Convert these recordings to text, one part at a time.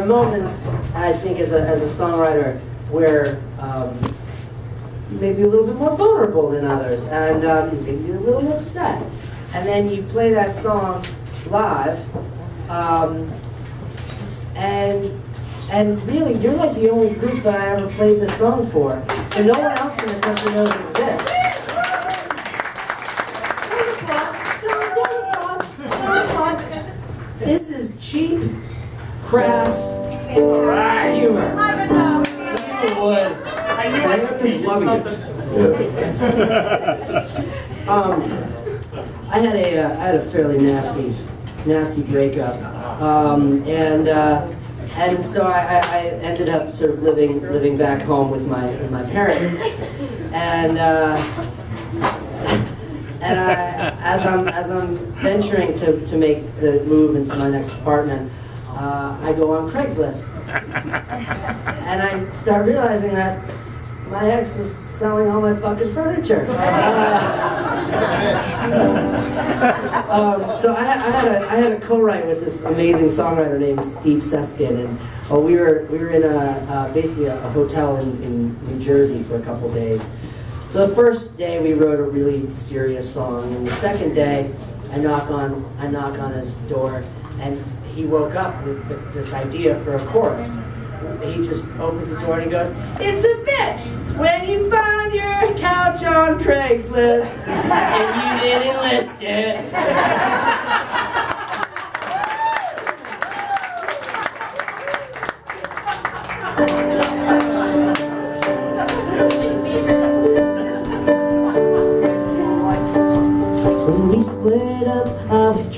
are moments, I think, as a, as a songwriter, where um, you may be a little bit more vulnerable than others, and um, you can be a little upset. And then you play that song live, um, and and really, you're like the only group that I ever played this song for. So no one else in the country knows it exists. This is cheap, crass humor. You would. I knew I Let them love it. Um, I had a uh, I had a fairly nasty nasty breakup, um, and uh, and so I, I, I ended up sort of living living back home with my with my parents, and. Uh, and I, as I'm as I'm venturing to, to make the move into my next apartment, uh, I go on Craigslist, and I start realizing that my ex was selling all my fucking furniture. um, so I, had- I had a I had a co-write with this amazing songwriter named Steve Seskin, and uh, we were we were in a uh, basically a, a hotel in, in New Jersey for a couple days. So the first day we wrote a really serious song, and the second day I knock on I knock on his door, and he woke up with th this idea for a chorus. He just opens the door and he goes, "It's a bitch when you find your couch on Craigslist and you didn't list it."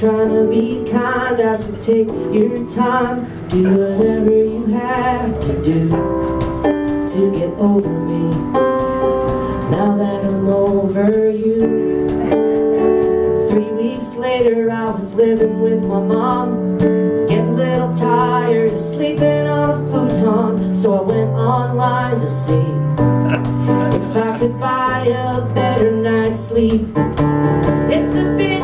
trying to be kind. I said, take your time, do whatever you have to do to get over me. Now that I'm over you. Three weeks later, I was living with my mom. Getting a little tired of sleeping on a futon. So I went online to see if I could buy a better night's sleep. It's a bitch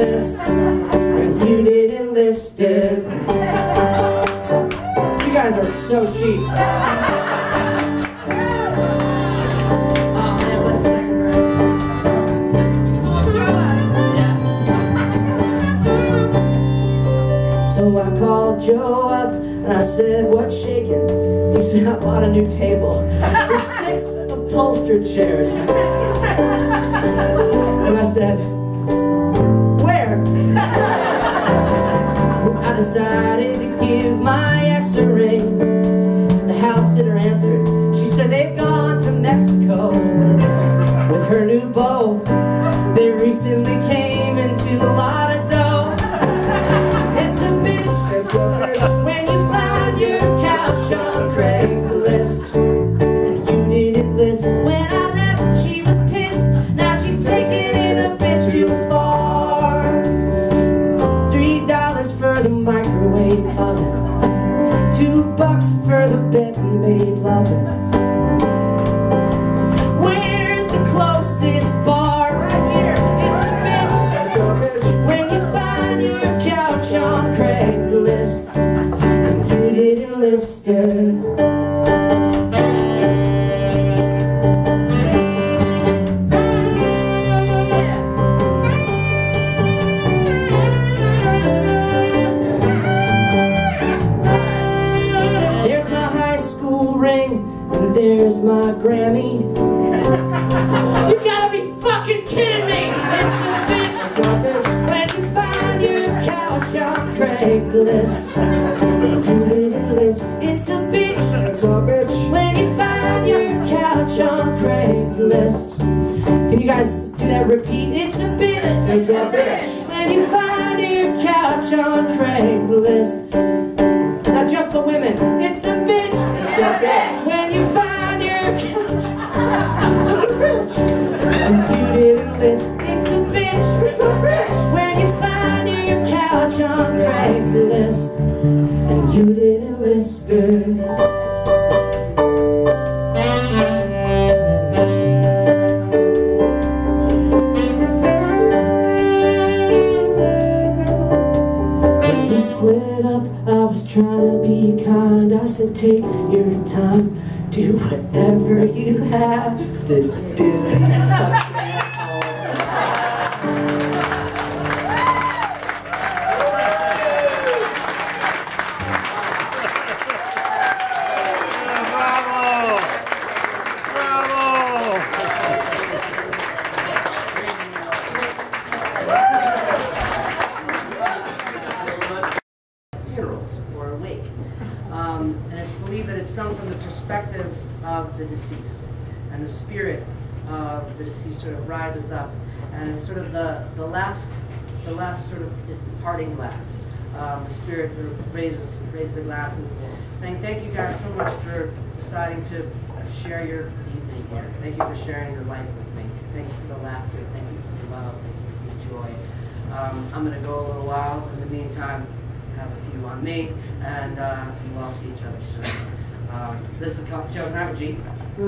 Craigslist and you didn't list it. You guys are so cheap. So I called Joe up and I said, what's shaking? He said, I bought a new table with six upholstered chairs. And I said, decided to give my ex a ring. So the house sitter answered. Bucks for the bed we made love Craigslist. And you didn't list. It's a bitch when you find your couch on Craigslist. Can you guys do that repeat? It's a bitch. It's a bitch when you find your couch on Craigslist. Not just the women, it's a bitch. It's a bitch. When you find your couch It's a bitch. and you didn't list, you didn't listen. Split up, I was trying to be kind. I said, take your time, do whatever you have to do. Spirit of the deceased sort of rises up. And it's sort of the, the last, the last sort of, it's the parting glass. Um, the spirit raises, raises the glass and saying, thank you guys so much for deciding to share your evening here. Thank you for sharing your life with me. Thank you for the laughter. Thank you for the love. Thank you for the joy. Um, I'm going to go a little while. In the meantime, have a few on me, and uh, we'll all see each other soon. Um, this is Joe Navaji. Make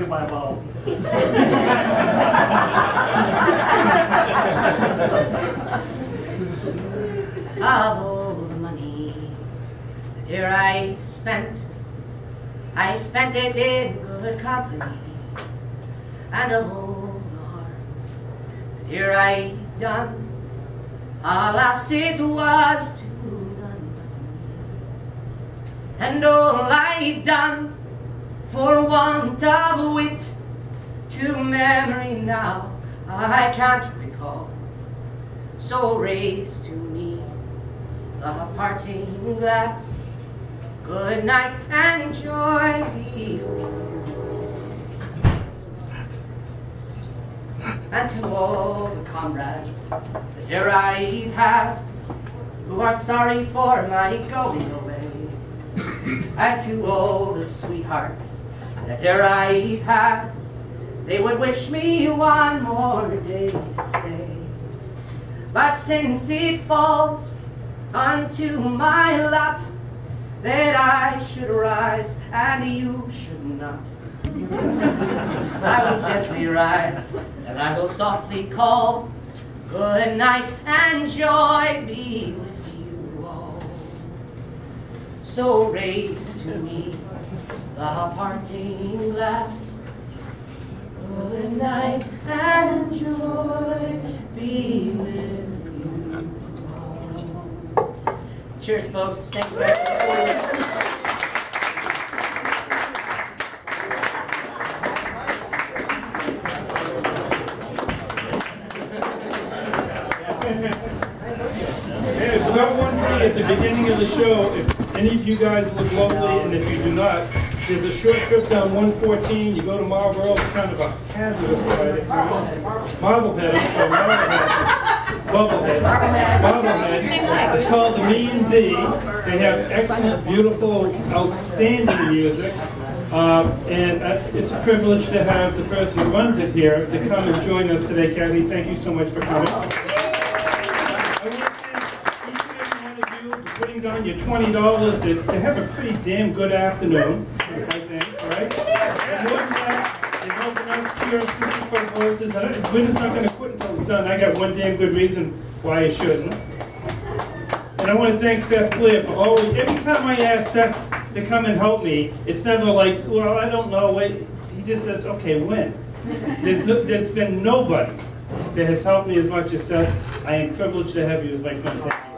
it my fault. Of all the money that here I spent, I spent it in good company. And all the harm that here I done, alas, it was to none but. And all I've done for want of wit to memory now I can't recall. So raise to me the parting glass. Good night and joy be. And to all the comrades that here I have, who are sorry for my going away. And to all the sweethearts that here I've had, they would wish me one more day to stay. But since it falls unto my lot that I should rise and you should not, I will gently rise and I will softly call, Good night and joy be with you all. So raise to me the parting glass. Good night and joy be with you all. Cheers, folks. Thank you guys for supporting. Hey, I forgot one thing at the beginning of the show, if any of you guys look lovely, and if you do not, there's a short trip down 114, you go to Marlboro, it's kind of a hazardous ride. Marblehead, I'm sorry, Marblehead. Bubblehead. Marblehead. It's called The Me and Thee. They have excellent, beautiful, outstanding music. Uh, And it's a privilege to have the person who runs it here to come and join us today. Kathy, thank you so much for coming. Putting down your twenty dollars to, to have a pretty damn good afternoon, I think, right? They're helping us for the Voices, I don't- we're just not gonna quit until it's done, I got one damn good reason why you shouldn't. And I want to thank Seth Glier for always, every time I ask Seth to come and help me, it's never like, well, I don't know, wait, he just says, okay, when? There's no, there's been nobody that has helped me as much as Seth. I am privileged to have you as my friend.